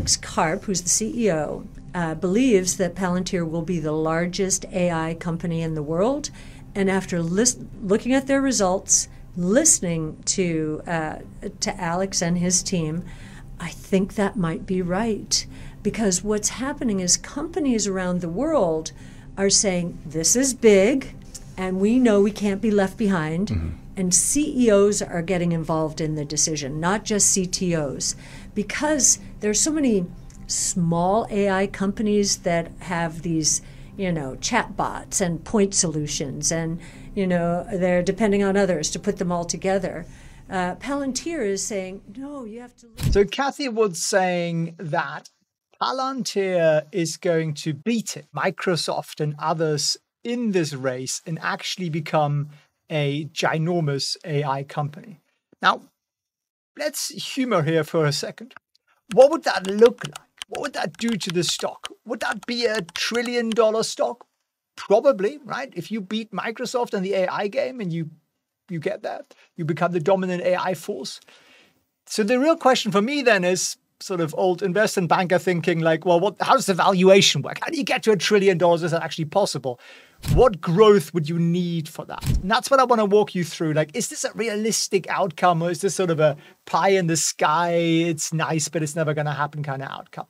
Alex Karp, who's the CEO, uh, believes that Palantir will be the largest AI company in the world. And after list- looking at their results, listening to uh, to Alex and his team, I think that might be right. Because what's happening is companies around the world are saying this is big, and we know we can't be left behind. Mm-hmm. And CEOs are getting involved in the decision, not just CTOs, because there's so many small AI companies that have these, you know, chatbots and point solutions, and you know they're depending on others to put them all together. Uh, Palantir is saying, no, you have to. So Cathie Wood's saying that Palantir is going to beat it, Microsoft and others in this race and actually become a ginormous AI company. Now, let's humor here for a second. What would that look like? What would that do to the stock? Would that be a trillion dollar stock? Probably, right? If you beat Microsoft in the AI game and you you get that, you become the dominant AI force. So the real question for me then is sort of old investment banker thinking like, well, what, how does the valuation work? How do you get to a trillion dollars? Is that actually possible? What growth would you need for that? And that's what I want to walk you through. Like, is this a realistic outcome or is this sort of a pie in the sky? It's nice, but it's never going to happen kind of outcome.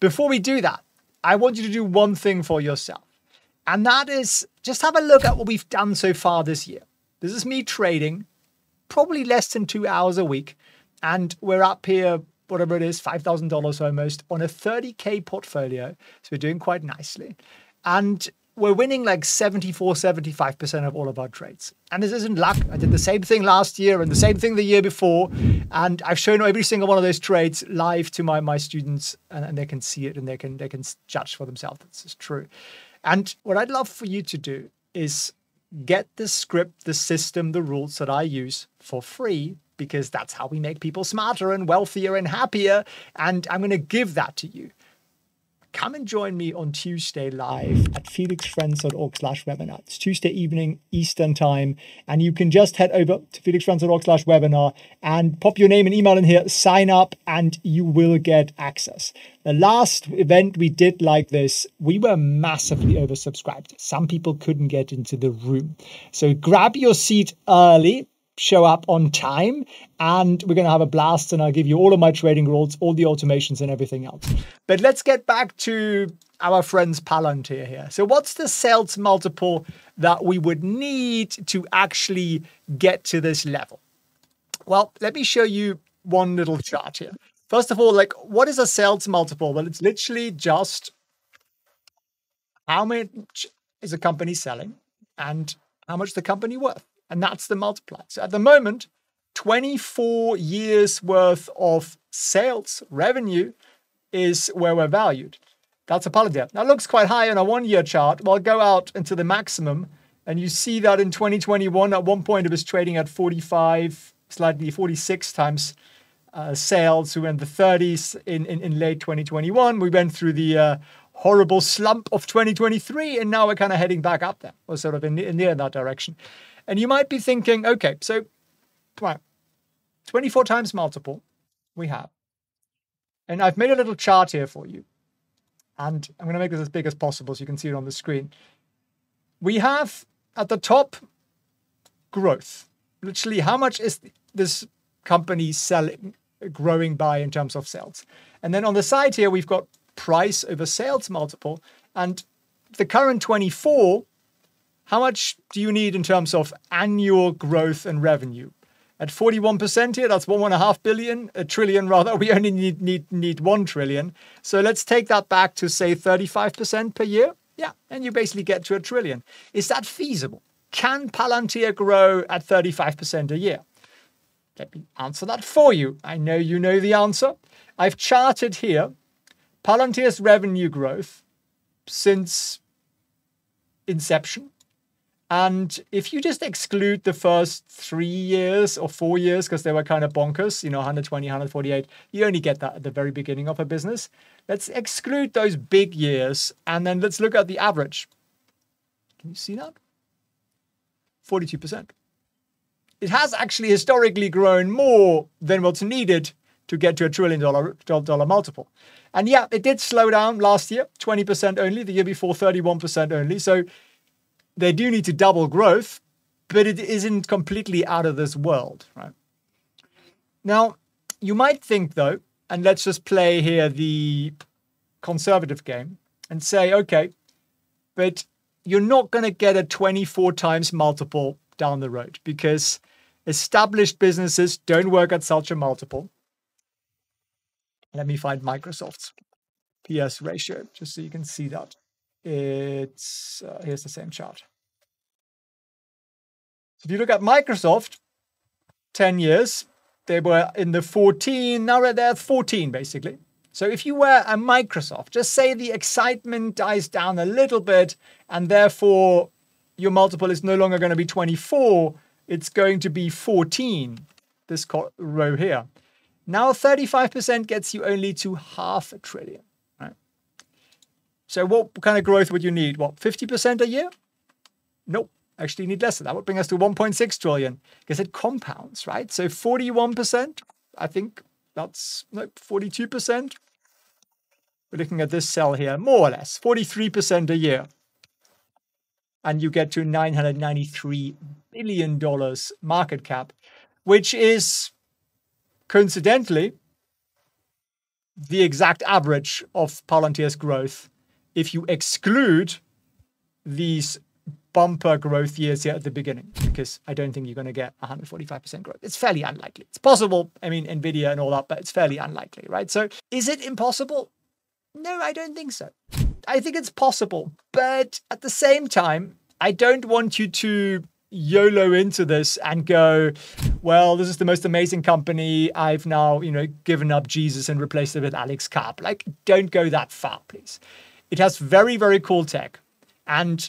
Before we do that, I want you to do one thing for yourself. And that is just have a look at what we've done so far this year. This is me trading probably less than two hours a week. And we're up here whatever it is, $5,000 almost on a 30K portfolio. So we're doing quite nicely. And we're winning like 74, 75% of all of our trades. And this isn't luck. I did the same thing last year and the same thing the year before. And I've shown every single one of those trades live to my, my students and, and they can see it and they can they can judge for themselves. This is true. And what I'd love for you to do is get the script, the system, the rules that I use for free because that's how we make people smarter and wealthier and happier. And I'm going to give that to you. Come and join me on Tuesday live at felixfriends.org slash webinar. It's Tuesday evening Eastern time. And you can just head over to felixfriends.org slash webinar and pop your name and email in here, sign up, and you will get access. The last event we did like this, we were massively oversubscribed. Some people couldn't get into the room. So grab your seat early show up on time and we're going to have a blast and I'll give you all of my trading rules, all the automations and everything else. But let's get back to our friends Palantir here. So what's the sales multiple that we would need to actually get to this level? Well, let me show you one little chart here. First of all, like what is a sales multiple? Well, it's literally just how much is a company selling and how much the company worth. And that's the multiplier. So at the moment, 24 years worth of sales revenue is where we're valued. That's a Palantir. That looks quite high on a one year chart. Well, go out into the maximum, and you see that in 2021, at one point it was trading at 45, slightly 46 times uh, sales. We in the 30s in, in, in late 2021. We went through the uh, horrible slump of 2023, and now we're kind of heading back up there, or sort of in, in near that direction. And you might be thinking, okay, so 24 times multiple we have. And I've made a little chart here for you. And I'm going to make this as big as possible so you can see it on the screen. We have at the top growth. Literally, how much is this company selling, growing by in terms of sales? And then on the side here, we've got price over sales multiple. And the current 24 how much do you need in terms of annual growth and revenue? At 41% here, that's one and a half billion, a trillion rather. We only need, need, need one trillion. So let's take that back to say 35% per year. Yeah, and you basically get to a trillion. Is that feasible? Can Palantir grow at 35% a year? Let me answer that for you. I know you know the answer. I've charted here Palantir's revenue growth since inception and if you just exclude the first three years or four years, because they were kind of bonkers, you know, 120, 148, you only get that at the very beginning of a business. Let's exclude those big years and then let's look at the average. Can you see that? 42%. It has actually historically grown more than what's needed to get to a trillion dollar, dollar multiple. And yeah, it did slow down last year, 20% only, the year before 31% only. So they do need to double growth, but it isn't completely out of this world, right? Now, you might think though, and let's just play here the conservative game and say, okay, but you're not going to get a 24 times multiple down the road because established businesses don't work at such a multiple. Let me find Microsoft's PS ratio just so you can see that. It's uh, here's the same chart. If you look at Microsoft, 10 years, they were in the 14, now they're at 14 basically. So if you were a Microsoft, just say the excitement dies down a little bit and therefore your multiple is no longer going to be 24, it's going to be 14, this row here. Now 35% gets you only to half a trillion. So what kind of growth would you need? What, 50% a year? Nope. Actually, you need less than that. would bring us to 1.6 trillion because it compounds, right? So 41%, I think that's no, 42%. We're looking at this cell here, more or less, 43% a year. And you get to $993 billion market cap, which is coincidentally the exact average of Palantir's growth if you exclude these bumper growth years here at the beginning, because I don't think you're going to get 145% growth. It's fairly unlikely. It's possible, I mean, NVIDIA and all that, but it's fairly unlikely, right? So is it impossible? No, I don't think so. I think it's possible. But at the same time, I don't want you to YOLO into this and go, well, this is the most amazing company. I've now, you know, given up Jesus and replaced it with Alex Karp. Like, don't go that far, please. It has very, very cool tech. And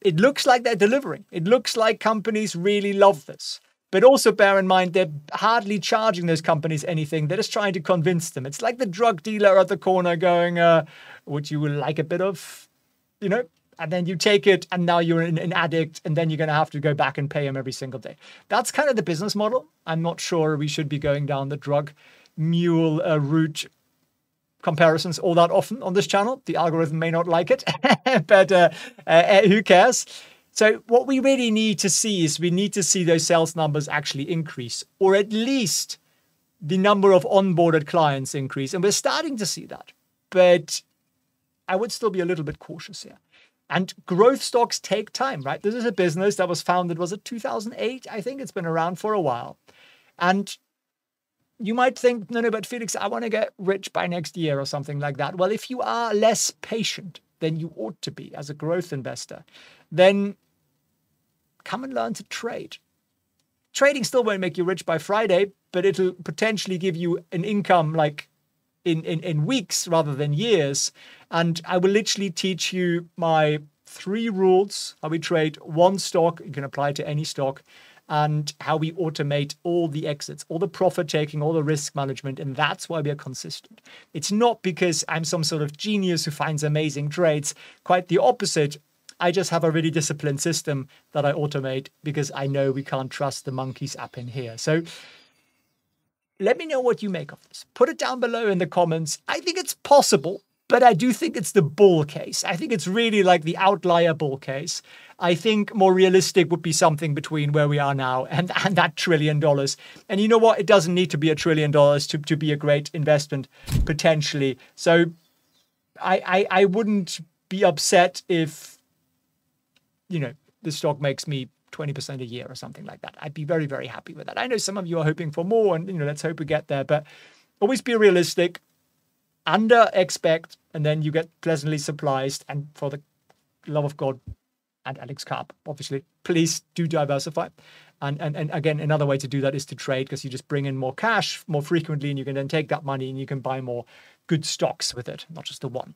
it looks like they're delivering. It looks like companies really love this. But also bear in mind, they're hardly charging those companies anything. They're just trying to convince them. It's like the drug dealer at the corner going, uh, would you like a bit of, you know, and then you take it and now you're an, an, addict and then you're going to have to go back and pay him every single day that's kind of the business model i'm not sure we should be going down the drug mule uh, route comparisons all that often on this channel the algorithm may not like it but uh, uh, who cares so what we really need to see is we need to see those sales numbers actually increase, or at least the number of onboarded clients increase. And we're starting to see that. But I would still be a little bit cautious here. And growth stocks take time, right? This is a business that was founded, was it 2008? I think it's been around for a while. And you might think, no, no, but Felix, I want to get rich by next year or something like that. Well, if you are less patient than you ought to be as a growth investor, then come and learn to trade. Trading still won't make you rich by Friday, but it'll potentially give you an income like in, in, in weeks rather than years. And I will literally teach you my three rules how we trade one stock. You can apply to any stock and how we automate all the exits, all the profit taking, all the risk management. And that's why we are consistent. It's not because I'm some sort of genius who finds amazing trades. Quite the opposite. I just have a really disciplined system that I automate because I know we can't trust the monkeys up in here. So let me know what you make of this. Put it down below in the comments. I think it's possible, but I do think it's the bull case. I think it's really like the outlier bull case. I think more realistic would be something between where we are now and, and that trillion dollars. And you know what? It doesn't need to be a trillion dollars to, to be a great investment potentially. So I, I, I wouldn't be upset if you know, the stock makes me 20% a year or something like that. I'd be very, very happy with that. I know some of you are hoping for more and, you know, let's hope we get there, but always be realistic, under expect, and then you get pleasantly surprised. And for the love of God and Alex Karp, obviously, please do diversify. And, and, and again, another way to do that is to trade because you just bring in more cash more frequently and you can then take that money and you can buy more good stocks with it, not just the one.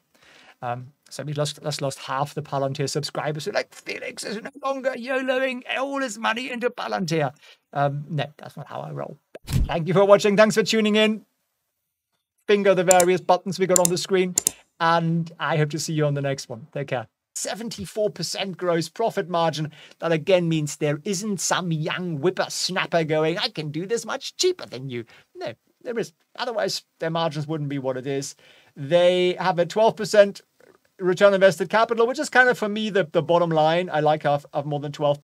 Um, so we lost, that's lost half the Palantir subscribers. So like Felix is no longer YOLOing all his money into Palantir. Um, no, that's not how I roll. Thank you for watching. Thanks for tuning in. Finger the various buttons we got on the screen. And I hope to see you on the next one. Take care. 74% gross profit margin. That again means there isn't some young whippersnapper going, I can do this much cheaper than you. No, there is. Otherwise, their margins wouldn't be what it is. They have a 12% return on invested capital, which is kind of for me the, the bottom line. I like have, have more than 12%